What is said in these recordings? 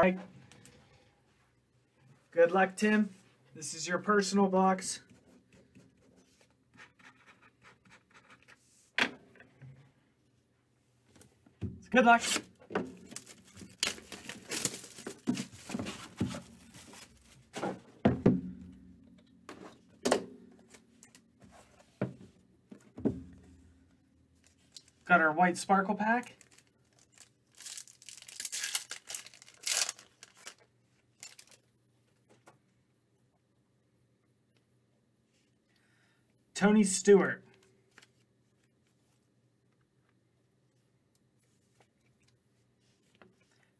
All right. Good luck, Tim. This is your personal box. Good luck. Got our white sparkle pack. Tony Stewart.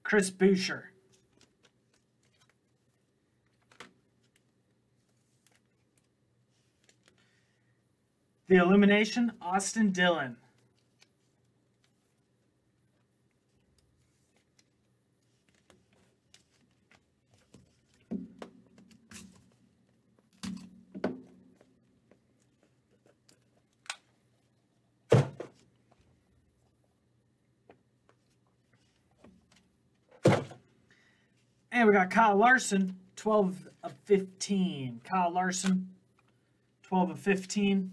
Chris Buescher. The Illumination, Austin Dillon. And we got Kyle Larson, 12 of 15. Kyle Larson, 12 of 15.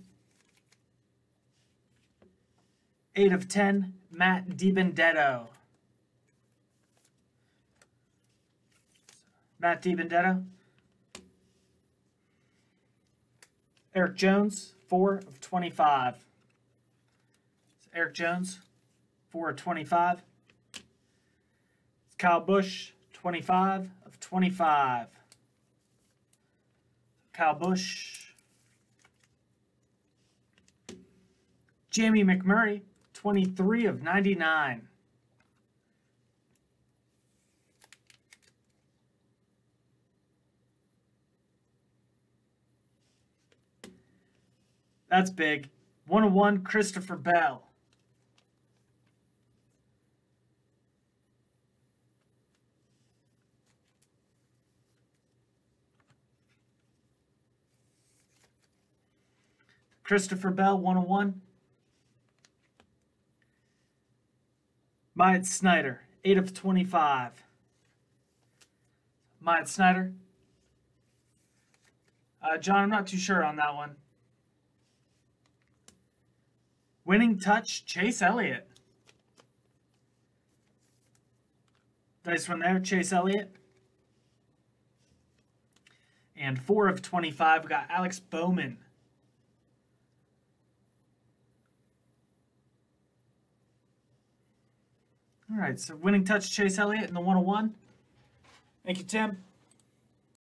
8 of 10, Matt DiBenedetto. Matt DiBenedetto. Erik Jones, 4 of 25. Erik Jones, 4 of 25. Kyle Busch, 25 of 25. Kyle Busch. Jamie McMurray, 23 of 99. That's big. 101 Christopher Bell. Christopher Bell, 101. Myatt Snider, 8 of 25. Myatt Snider. Uh, John, I'm not too sure on that one. Winning touch, Chase Elliott. Nice one there, Chase Elliott. And 4 of 25, we got Alex Bowman. All right, so winning touch, Chase Elliott in the 101. Thank you, Tim.